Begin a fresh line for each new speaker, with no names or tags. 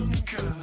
nunca.